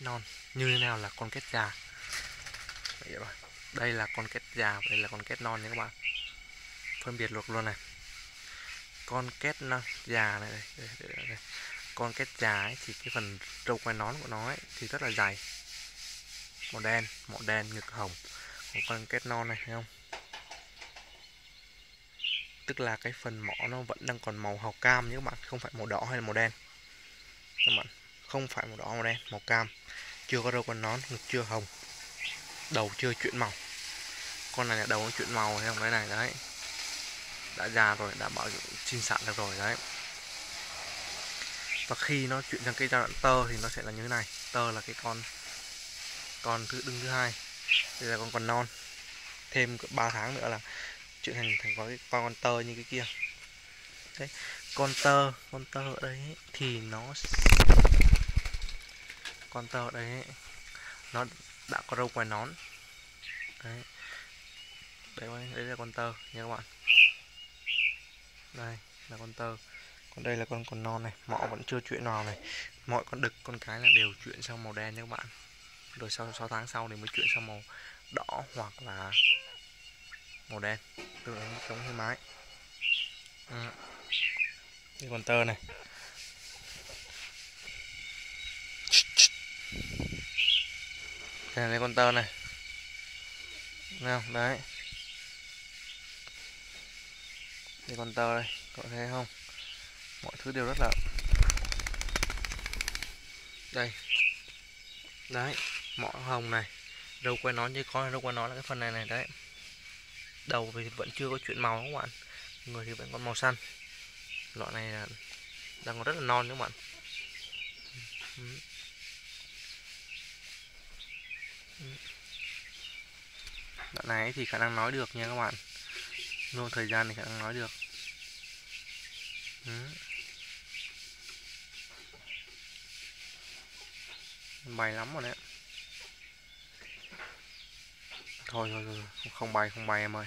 non như thế nào là con kết già Vậy đây là con kết già đây là con kết non nha các bạn. Phân biệt luộc luôn này. Con kết non à, già này đây, đây, đây, đây. con kết già ấy, thì cái phần râu quai nón của nó ấy, thì rất là dày. Màu đen màu đen ngực hồng còn con kết non này thấy không? Tức là cái phần mỏ nó vẫn đang còn màu hào cam nhé các bạn không phải màu đỏ hay là màu đen. Các bạn không phải màu đỏ màu đen màu cam chưa có đâu con nón ngực chưa hồng đầu chưa chuyển màu. Con này là đầu nó chuyển màu thấy không cái này đấy. Đã già rồi đã bảo sinh sản được rồi đấy. Và khi nó chuyển sang cái giai đoạn tơ thì nó sẽ là như thế này. Tơ là cái con con thứ đứng thứ hai. Đây là con còn non. Thêm 3 tháng nữa là chuyển thành thành có cái con, con tơ như cái kia. Đấy con tơ con tơ ở đây ấy, thì nó con tơ đấy. Nó đã có râu quai nón. Đấy. Đấy, đấy là con tơ nha các bạn. Đây là con tơ. Còn đây là con còn non này. Mọ vẫn chưa chuyển nào này. Mọi con đực con cái là đều chuyển sang màu đen nha các bạn. Rồi sau 6 tháng sau thì mới chuyển sang màu đỏ hoặc là màu đen. Tương ứng giống như mái. Ừ. À. đây con tơ này. Đây là con tơ này. Nào, đấy. Đây con tơ đây, cậu thấy không? Mọi thứ đều rất là đây. Đấy, mỏ hồng này. Đầu quay nón như có đâu quay nón là cái phần này này, đấy. Đầu thì vẫn chưa có chuyện màu các bạn. Người thì vẫn còn màu xanh. Loại này là đang còn rất là non các bạn. Ừ. đoạn này thì khả năng nói được nha các bạn. Luôn thời gian thì khả năng nói được. Bay lắm rồi đấy. Thôi thôi thôi. Không bay không bay em ơi.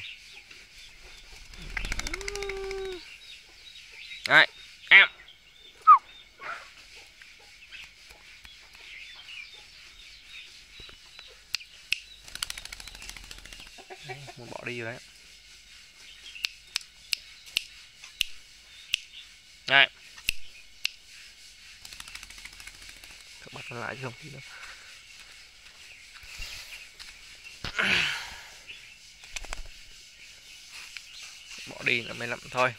Đấy. Em muốn bỏ đi rồi đấy Đấy. Các bắt lại chứ không thì nữa. Bỏ đi là mới lắm thôi.